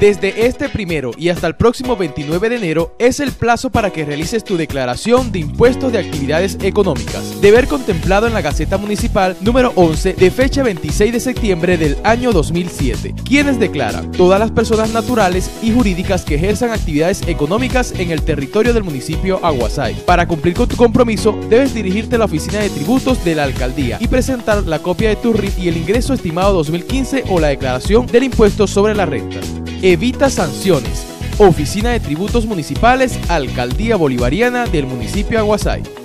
Desde este primero y hasta el próximo 29 de enero es el plazo para que realices tu declaración de impuestos de actividades económicas, deber contemplado en la Gaceta Municipal número 11 de fecha 26 de septiembre del año 2007. ¿Quiénes declaran? Todas las personas naturales y jurídicas que ejerzan actividades económicas en el territorio del municipio Aguasay. Para cumplir con tu compromiso, debes dirigirte a la oficina de tributos de la alcaldía y presentar la copia de tu RIF y el ingreso estimado 2015 o la declaración del impuesto sobre la renta. Evita sanciones. Oficina de Tributos Municipales, Alcaldía Bolivariana del municipio Aguasay.